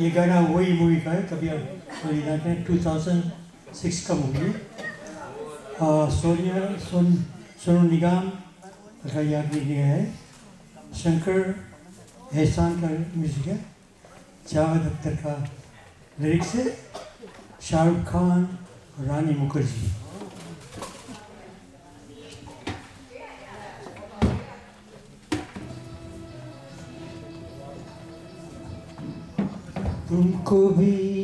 ये गाना वही मूवी का है, कभी वही नाते टू थाउज़ेंड सिक्स का मूवी है। सोनिया, सोन, सोनू निगम तथा याग्निक ने है। शंकर एहसान का म्यूज़िक है। जावेद अख्तर का लिरिक्स है। शाहरुख खान रानी मुखर्जी। तुमको भी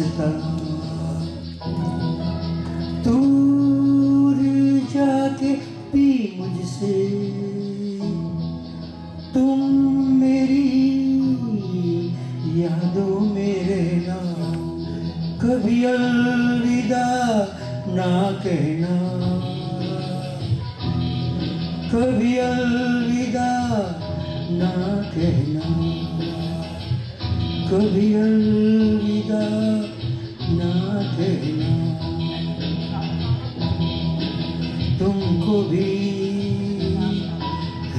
रास्ता दूर जाके भी मुझसे, तुम मेरी यादों में रहना, कभी अलविदा ना कहना। कभी अलविदा ना कहना, कभी अलविदा ना कहना तुमको भी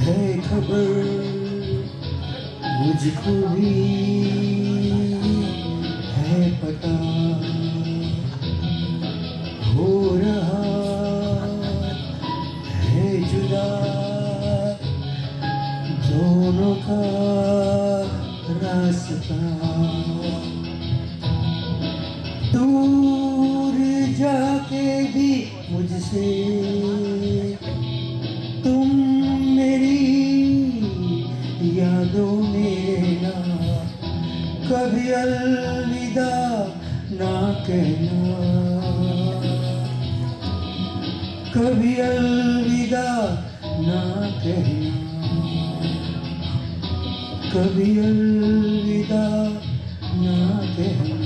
है खबर, मुझको भी है पता हो रहा है जुदा। दोनों का रास्ता मुझसे तुम मेरी यादों में ना कभी अलविदा ना कहना। कभी अलविदा ना कहना। कभी अलविदा ना कहना।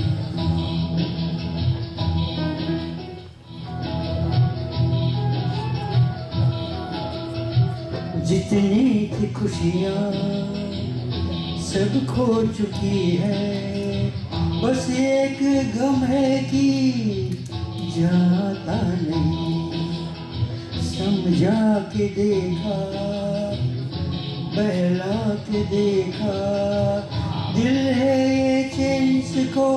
जितनी थी खुशियाँ सब खो चुकी है। बस एक गम है कि जाता नहीं। समझा के देखा, बहला के देखा। दिल है ये चेंस को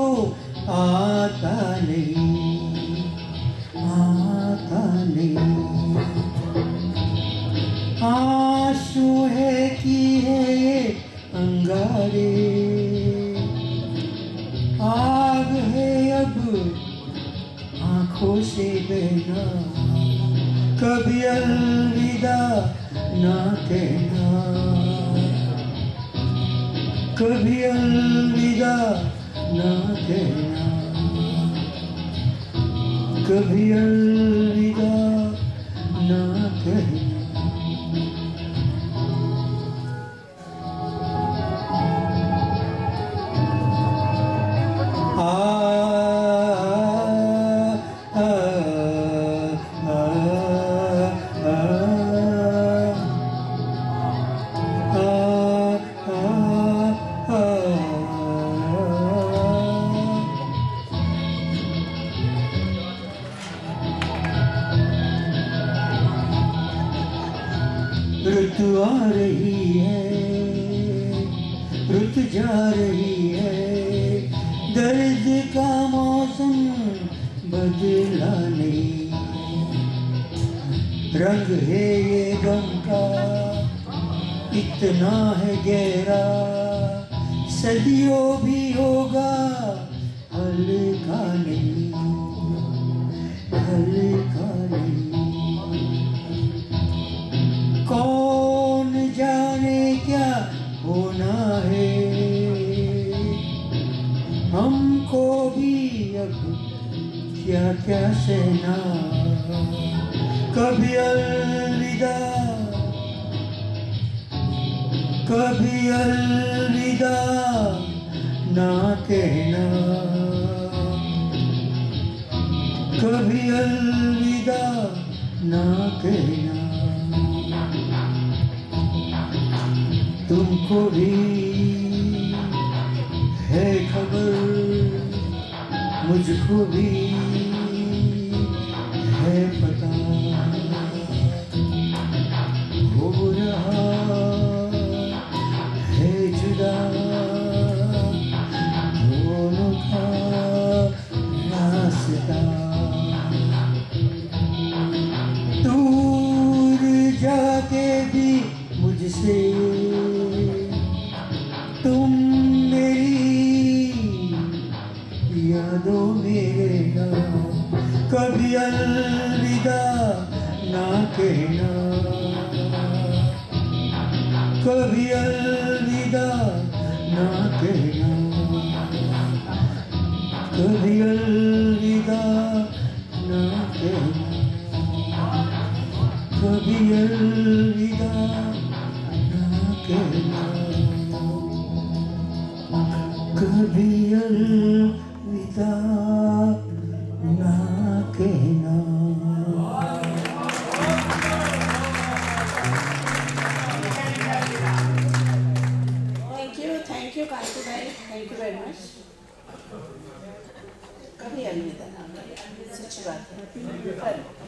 आता नहीं आता नहीं। आँसू अंगारे आग है अब आँखों से बहना। कभी अलविदा ना कहना। कभी अलविदा ना कहना। कभी अलविदा आ रही है, रुत जा रही है। दर्द का मौसम बदला नहीं। रंग है ये गम का, इतना है गहरा। सदियों भी होगा, हल्का नहीं, हल्का क्या होना है? हमको भी अब क्या क्या सहना? कभी अलविदा कभी अलविदा ना कहना। कभी अलविदा ना कहना। तुमको भी है खबर मुझको भी। ना कहना। कभी अलविदा ना कहना कभी अलविदा ना कहना। कभी अलविदा। 是吧？嗯嗯